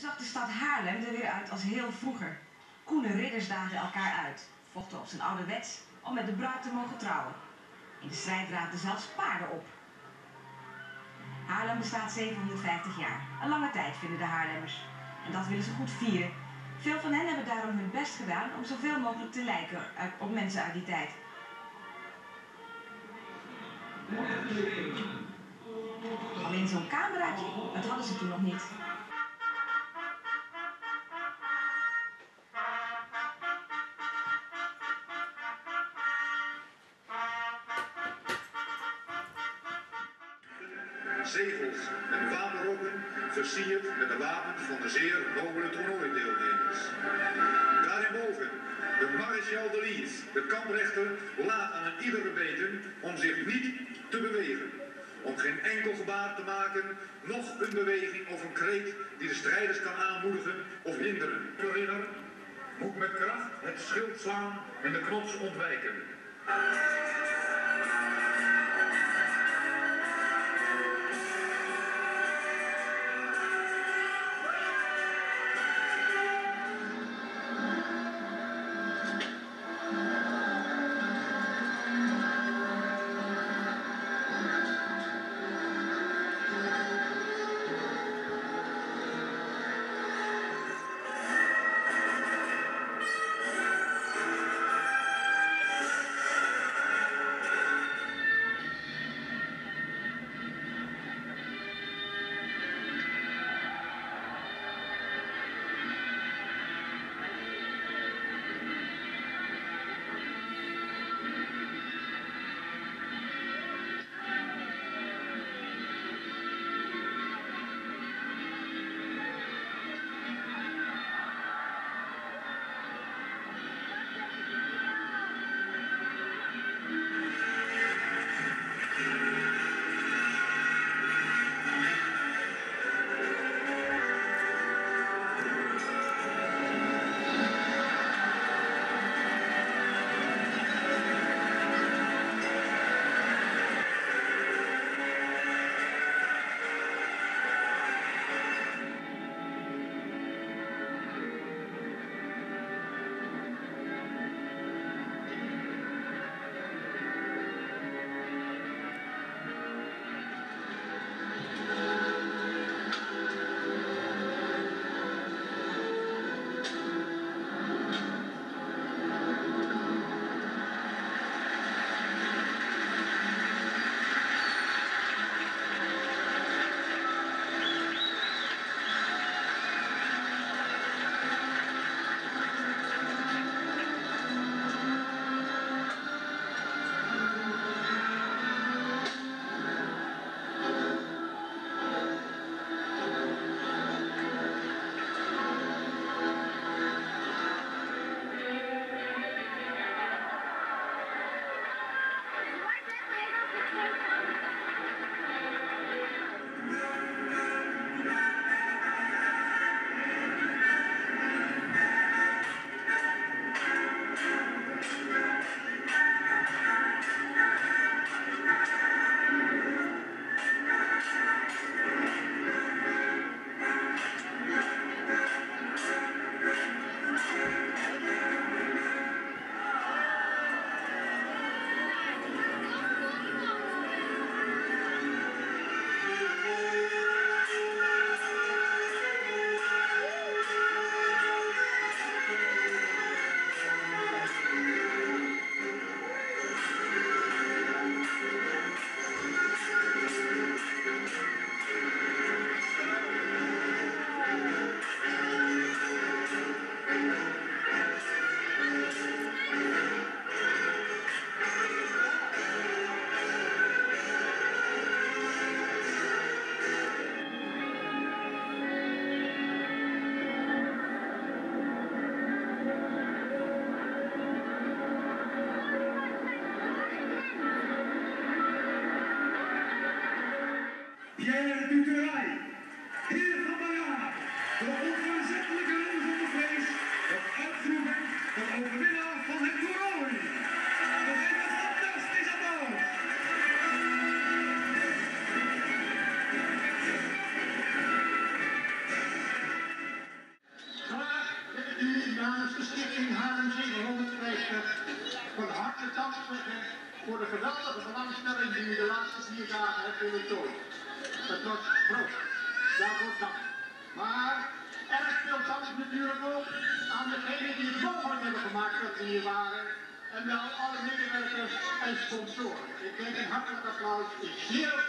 zag de stad Haarlem er weer uit als heel vroeger. Koene ridders daagden elkaar uit, vochten op zijn ouderwets om met de bruid te mogen trouwen. In de strijd raapten zelfs paarden op. Haarlem bestaat 750 jaar. Een lange tijd vinden de Haarlemmers. En dat willen ze goed vieren. Veel van hen hebben daarom hun best gedaan om zoveel mogelijk te lijken op mensen uit die tijd. Alleen zo'n cameraatje, dat hadden ze toen nog niet. Zegels en wapenrokken versierd met de wapens van de zeer nobele toernooideelnemers. Daarboven de Maréchal de Lies, de kamprechter, laat aan een iedere weten om zich niet te bewegen. Om geen enkel gebaar te maken, noch een beweging of een kreet die de strijders kan aanmoedigen of hinderen. De ridder moet met kracht het schild slaan en de knots ontwijken. Pierre Duteray, heer van Bayard, de onverzettelijke roos op de vlees, dat overwinnaar van het toernooi. Nog even een fantastisch applaus. Stichting Haarlem 750 van harte dank voor de geweldige belangstelling die u de laatste vier dagen hebt willen tonen wordt. Maar erg veel dank natuurlijk ook aan degenen die het mogelijk hebben gemaakt dat we hier waren. En wel alle medewerkers en sponsoren. Ik denk een hartelijk applaus. Ik zeer op.